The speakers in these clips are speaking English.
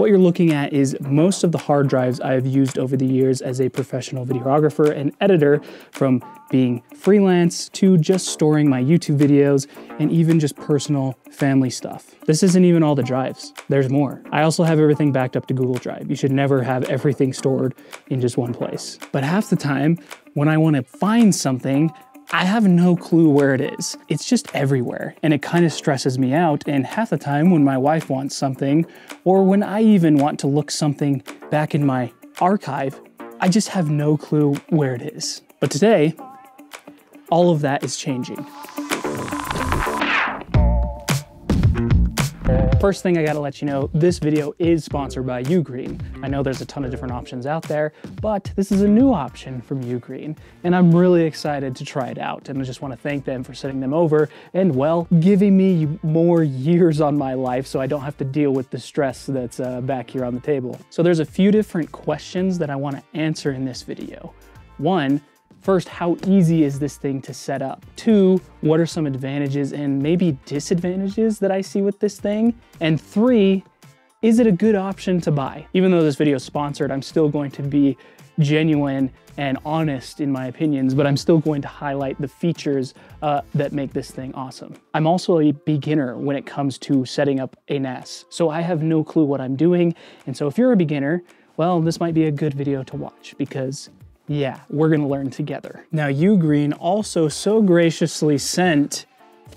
What you're looking at is most of the hard drives I've used over the years as a professional videographer and editor from being freelance to just storing my YouTube videos and even just personal family stuff. This isn't even all the drives, there's more. I also have everything backed up to Google Drive. You should never have everything stored in just one place. But half the time, when I wanna find something, I have no clue where it is. It's just everywhere, and it kind of stresses me out. And half the time, when my wife wants something, or when I even want to look something back in my archive, I just have no clue where it is. But today, all of that is changing. First thing I gotta let you know, this video is sponsored by Ugreen. I know there's a ton of different options out there, but this is a new option from Ugreen, and I'm really excited to try it out. And I just wanna thank them for sending them over and, well, giving me more years on my life so I don't have to deal with the stress that's uh, back here on the table. So there's a few different questions that I wanna answer in this video. One, First, how easy is this thing to set up? Two, what are some advantages and maybe disadvantages that I see with this thing? And three, is it a good option to buy? Even though this video is sponsored, I'm still going to be genuine and honest in my opinions, but I'm still going to highlight the features uh, that make this thing awesome. I'm also a beginner when it comes to setting up a NAS, so I have no clue what I'm doing. And so if you're a beginner, well, this might be a good video to watch because yeah, we're gonna learn together. Now, Ugreen, also so graciously sent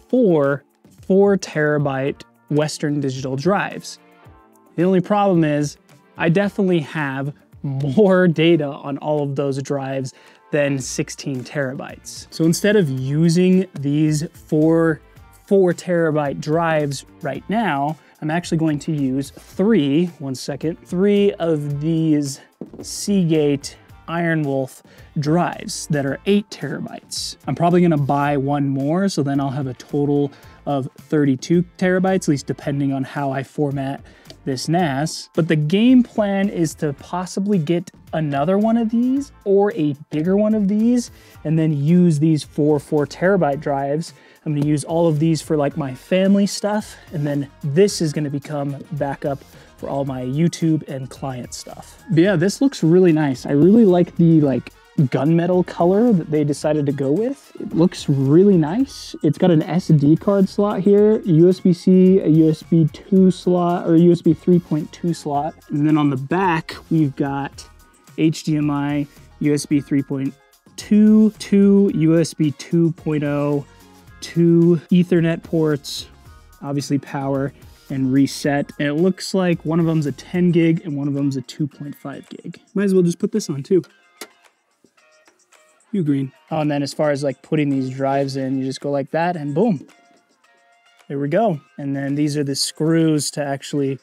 four four terabyte Western digital drives. The only problem is I definitely have more data on all of those drives than 16 terabytes. So instead of using these four four terabyte drives right now, I'm actually going to use three, one second, three of these Seagate IronWolf drives that are eight terabytes. I'm probably gonna buy one more, so then I'll have a total of 32 terabytes, at least depending on how I format this NAS. But the game plan is to possibly get another one of these or a bigger one of these and then use these four four terabyte drives. I'm gonna use all of these for like my family stuff. And then this is gonna become backup for all my YouTube and client stuff. But yeah, this looks really nice. I really like the like gunmetal color that they decided to go with. It looks really nice. It's got an SD card slot here, USB-C, a USB 2 slot, or USB 3.2 slot. And then on the back, we've got HDMI, USB 3.2, two USB 2.0, two Ethernet ports, obviously power, and reset. And it looks like one of them's a 10 gig and one of them's a 2.5 gig. Might as well just put this on too. Ugreen. Oh, and then as far as like putting these drives in, you just go like that and boom. There we go. And then these are the screws to actually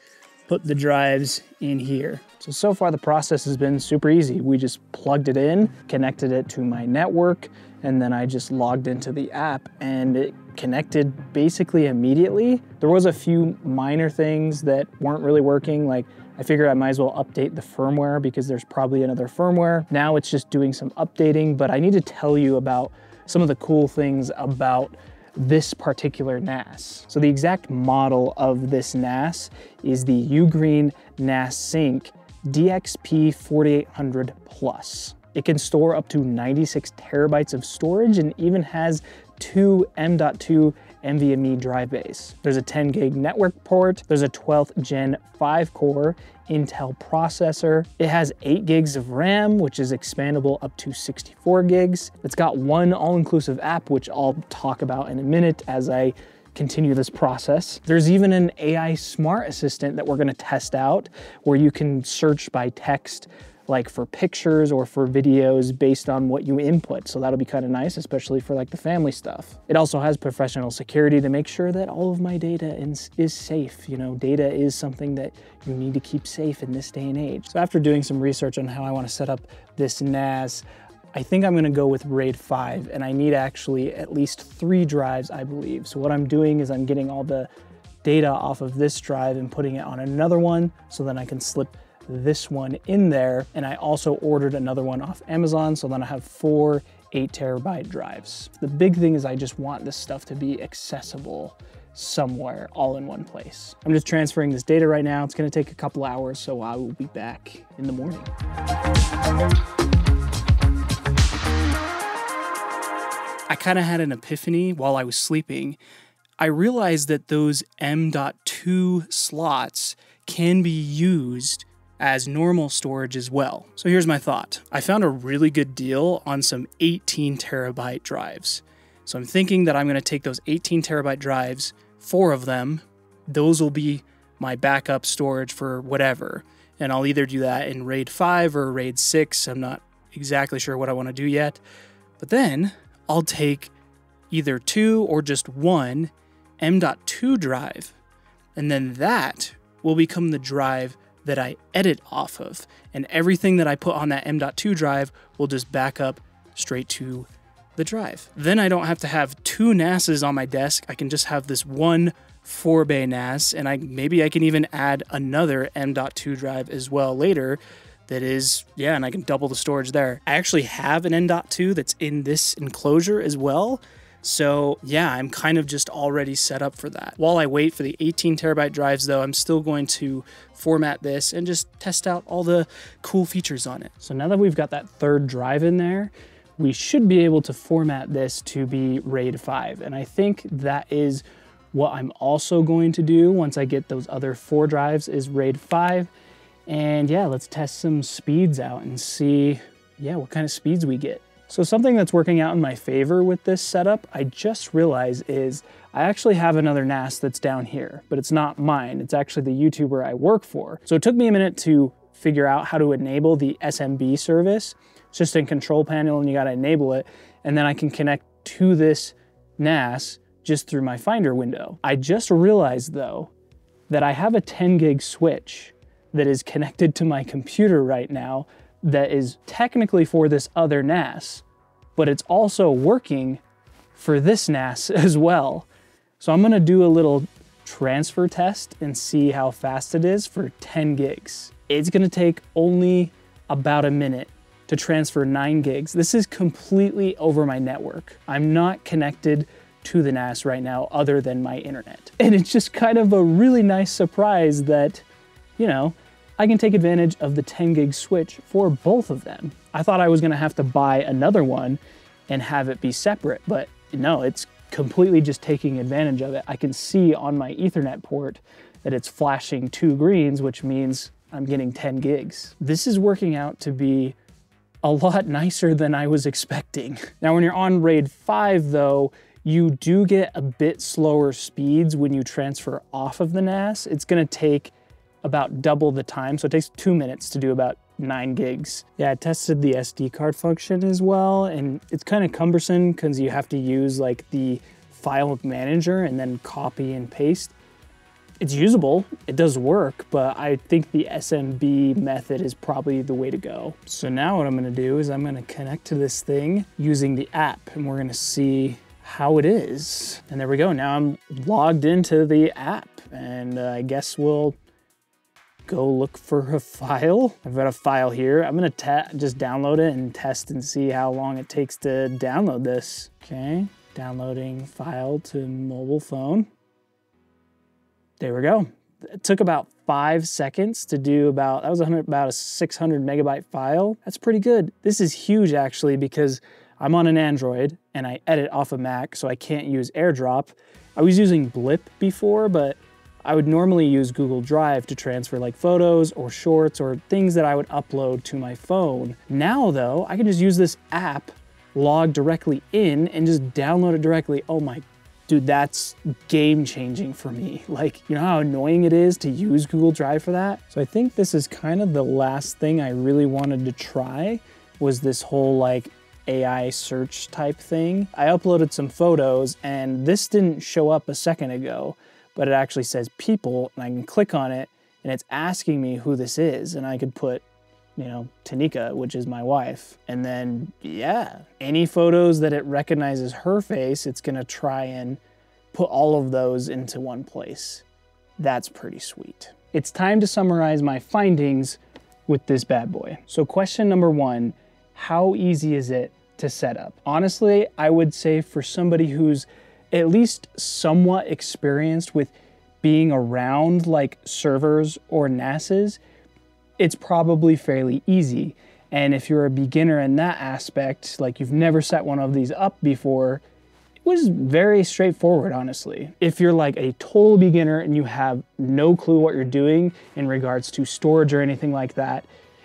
put the drives in here. So, so far the process has been super easy. We just plugged it in, connected it to my network, and then I just logged into the app and it connected basically immediately. There was a few minor things that weren't really working, like I figured I might as well update the firmware because there's probably another firmware. Now it's just doing some updating, but I need to tell you about some of the cool things about this particular NAS. So the exact model of this NAS is the Ugreen NASync DXP 4800 Plus. It can store up to 96 terabytes of storage and even has two M.2 NVMe drive bays. There's a 10 gig network port, there's a 12th gen 5 core Intel processor. It has 8 gigs of RAM, which is expandable up to 64 gigs. It's got one all-inclusive app, which I'll talk about in a minute as I continue this process. There's even an AI smart assistant that we're gonna test out where you can search by text like for pictures or for videos based on what you input. So that'll be kind of nice, especially for like the family stuff. It also has professional security to make sure that all of my data is, is safe. You know, data is something that you need to keep safe in this day and age. So after doing some research on how I want to set up this NAS, I think I'm gonna go with RAID 5 and I need actually at least three drives, I believe. So what I'm doing is I'm getting all the data off of this drive and putting it on another one so then I can slip this one in there. And I also ordered another one off Amazon. So then I have four eight terabyte drives. The big thing is I just want this stuff to be accessible somewhere all in one place. I'm just transferring this data right now. It's gonna take a couple hours, so I will be back in the morning. I kind of had an epiphany while I was sleeping. I realized that those M.2 slots can be used as normal storage as well. So here's my thought. I found a really good deal on some 18 terabyte drives. So I'm thinking that I'm going to take those 18 terabyte drives, four of them, those will be my backup storage for whatever. And I'll either do that in RAID 5 or RAID 6. I'm not exactly sure what I want to do yet. But then I'll take either two or just one M.2 drive. And then that will become the drive that I edit off of. And everything that I put on that M.2 drive will just back up straight to the drive. Then I don't have to have two NASs on my desk. I can just have this one 4 bay NAS and I maybe I can even add another M.2 drive as well later that is, yeah, and I can double the storage there. I actually have an M.2 that's in this enclosure as well. So yeah, I'm kind of just already set up for that. While I wait for the 18 terabyte drives though, I'm still going to format this and just test out all the cool features on it. So now that we've got that third drive in there, we should be able to format this to be RAID 5. And I think that is what I'm also going to do once I get those other four drives is RAID 5. And yeah, let's test some speeds out and see, yeah, what kind of speeds we get. So something that's working out in my favor with this setup, I just realized is I actually have another NAS that's down here, but it's not mine. It's actually the YouTuber I work for. So it took me a minute to figure out how to enable the SMB service. It's just in control panel and you gotta enable it. And then I can connect to this NAS just through my Finder window. I just realized though, that I have a 10 gig switch that is connected to my computer right now that is technically for this other NAS, but it's also working for this NAS as well. So I'm gonna do a little transfer test and see how fast it is for 10 gigs. It's gonna take only about a minute to transfer nine gigs. This is completely over my network. I'm not connected to the NAS right now other than my internet. And it's just kind of a really nice surprise that, you know, I can take advantage of the 10 gig switch for both of them. I thought I was gonna have to buy another one and have it be separate, but no, it's completely just taking advantage of it. I can see on my ethernet port that it's flashing two greens, which means I'm getting 10 gigs. This is working out to be a lot nicer than I was expecting. Now, when you're on RAID 5 though, you do get a bit slower speeds when you transfer off of the NAS. It's gonna take about double the time. So it takes two minutes to do about nine gigs. Yeah, I tested the SD card function as well. And it's kind of cumbersome because you have to use like the file manager and then copy and paste. It's usable, it does work, but I think the SMB method is probably the way to go. So now what I'm gonna do is I'm gonna connect to this thing using the app and we're gonna see how it is. And there we go, now I'm logged into the app and uh, I guess we'll go look for a file. I've got a file here. I'm gonna just download it and test and see how long it takes to download this. Okay, downloading file to mobile phone. There we go. It took about five seconds to do about, that was about a 600 megabyte file. That's pretty good. This is huge actually because I'm on an Android and I edit off a Mac, so I can't use AirDrop. I was using Blip before, but I would normally use Google Drive to transfer like photos or shorts or things that I would upload to my phone. Now though, I can just use this app, log directly in and just download it directly. Oh my, dude, that's game changing for me. Like, you know how annoying it is to use Google Drive for that? So I think this is kind of the last thing I really wanted to try was this whole like AI search type thing. I uploaded some photos and this didn't show up a second ago but it actually says people and I can click on it and it's asking me who this is and I could put you know, Tanika, which is my wife. And then, yeah, any photos that it recognizes her face, it's gonna try and put all of those into one place. That's pretty sweet. It's time to summarize my findings with this bad boy. So question number one, how easy is it to set up? Honestly, I would say for somebody who's at least somewhat experienced with being around like servers or NASs, it's probably fairly easy. And if you're a beginner in that aspect, like you've never set one of these up before, it was very straightforward, honestly. If you're like a total beginner and you have no clue what you're doing in regards to storage or anything like that,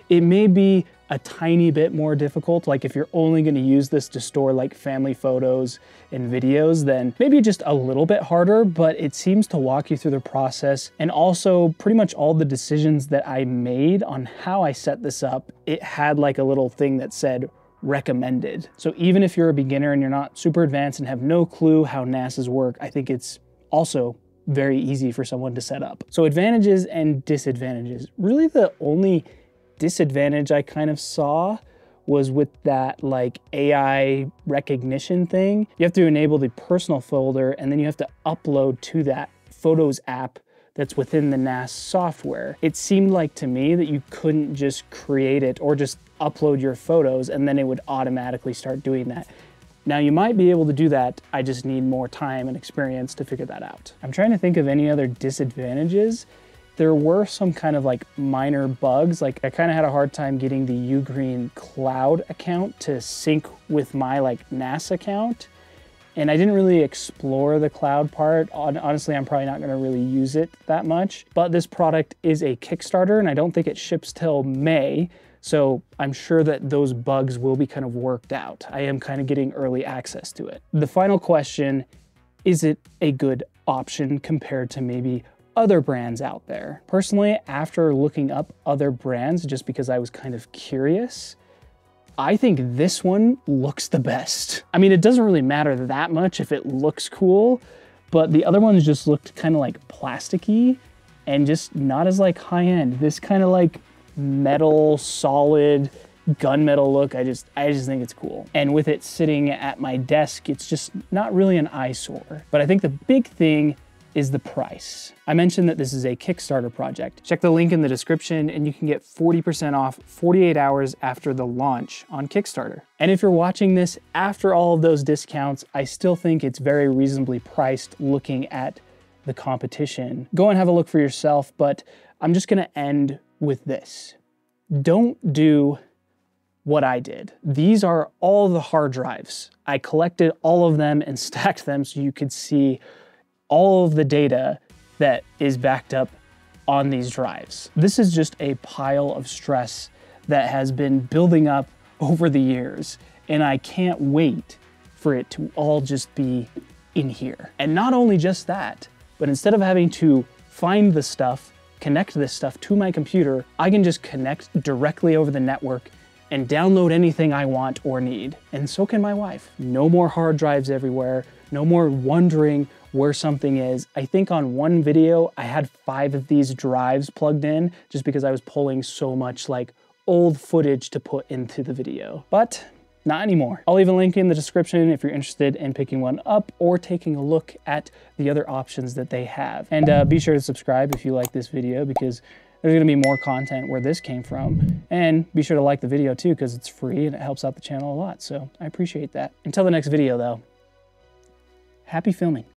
it may be a tiny bit more difficult. Like if you're only gonna use this to store like family photos and videos, then maybe just a little bit harder, but it seems to walk you through the process. And also pretty much all the decisions that I made on how I set this up, it had like a little thing that said recommended. So even if you're a beginner and you're not super advanced and have no clue how NASs work, I think it's also very easy for someone to set up. So advantages and disadvantages. Really the only disadvantage I kind of saw was with that like AI recognition thing. You have to enable the personal folder and then you have to upload to that Photos app that's within the NAS software. It seemed like to me that you couldn't just create it or just upload your photos and then it would automatically start doing that. Now you might be able to do that, I just need more time and experience to figure that out. I'm trying to think of any other disadvantages there were some kind of like minor bugs. Like I kind of had a hard time getting the Ugreen cloud account to sync with my like NAS account. And I didn't really explore the cloud part. Honestly, I'm probably not gonna really use it that much. But this product is a Kickstarter and I don't think it ships till May. So I'm sure that those bugs will be kind of worked out. I am kind of getting early access to it. The final question, is it a good option compared to maybe other brands out there. Personally, after looking up other brands, just because I was kind of curious, I think this one looks the best. I mean, it doesn't really matter that much if it looks cool, but the other ones just looked kind of like plasticky and just not as like high end. This kind of like metal, solid, gunmetal look, I just, I just think it's cool. And with it sitting at my desk, it's just not really an eyesore. But I think the big thing is the price. I mentioned that this is a Kickstarter project. Check the link in the description and you can get 40% off 48 hours after the launch on Kickstarter. And if you're watching this after all of those discounts, I still think it's very reasonably priced looking at the competition. Go and have a look for yourself, but I'm just gonna end with this. Don't do what I did. These are all the hard drives. I collected all of them and stacked them so you could see all of the data that is backed up on these drives. This is just a pile of stress that has been building up over the years, and I can't wait for it to all just be in here. And not only just that, but instead of having to find the stuff, connect this stuff to my computer, I can just connect directly over the network and download anything I want or need. And so can my wife. No more hard drives everywhere, no more wondering where something is. I think on one video, I had five of these drives plugged in just because I was pulling so much like old footage to put into the video. But not anymore. I'll leave a link in the description if you're interested in picking one up or taking a look at the other options that they have. And uh, be sure to subscribe if you like this video because there's gonna be more content where this came from. And be sure to like the video too because it's free and it helps out the channel a lot. So I appreciate that. Until the next video though, happy filming.